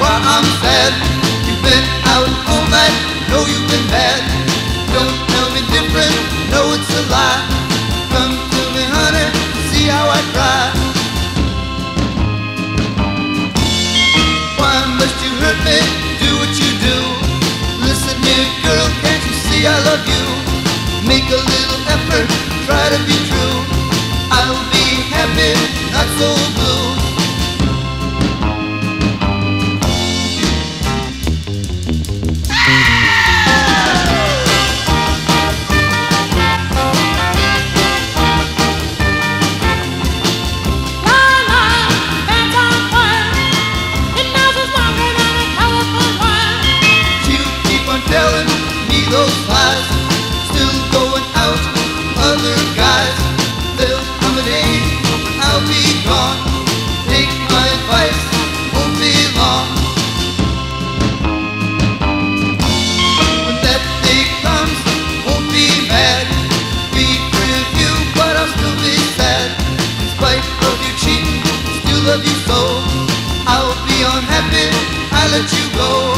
why I'm sad. You've been out all night, know you've been bad. Don't tell me different, know it's a lie. Come to me, honey, see how I cry. Why must you hurt me? Do what you do. Listen here, girl, can't you see I love you? Make a little effort, try to be true. Other guys. There'll come a day I'll be gone. Take my advice, won't be long. When that day comes, won't be mad. Be free of you, but I'll still be sad. In spite of you cheating, still love you so. I'll be unhappy, I let you go.